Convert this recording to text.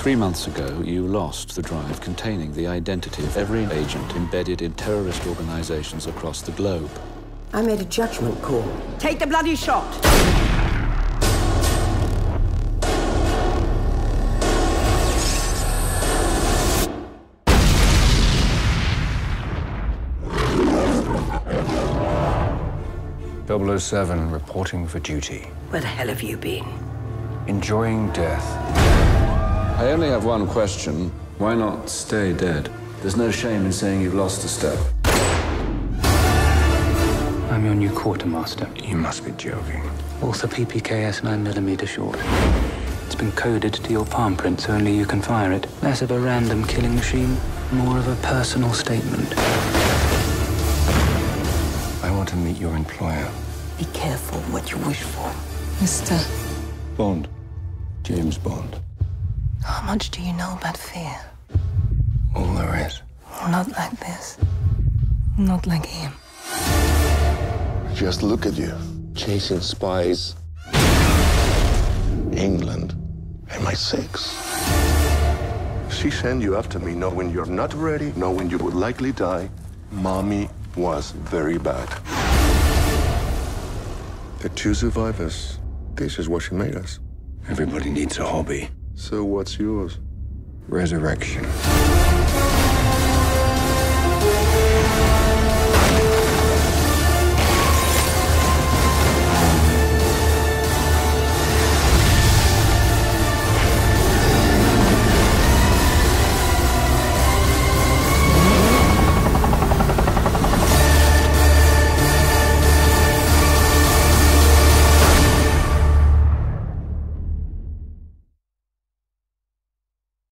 Three months ago, you lost the drive containing the identity of every agent embedded in terrorist organizations across the globe. I made a judgment call. Take the bloody shot! Double 007 reporting for duty. Where the hell have you been? Enjoying death. I only have one question. Why not stay dead? There's no shame in saying you've lost a step. I'm your new quartermaster. You must be joking. Walther PPKS 9mm short. It's been coded to your palm print so only you can fire it. Less of a random killing machine, more of a personal statement. I want to meet your employer. Be careful what you wish for. Mister, Bond. James Bond. How much do you know about fear? All there is. Not like this. Not like him. Just look at you, chasing spies. England, MI6. She sent you after me knowing you're not ready, knowing you would likely die. Mommy was very bad. The two survivors. This is what she made us. Everybody needs a hobby. So what's yours? Resurrection.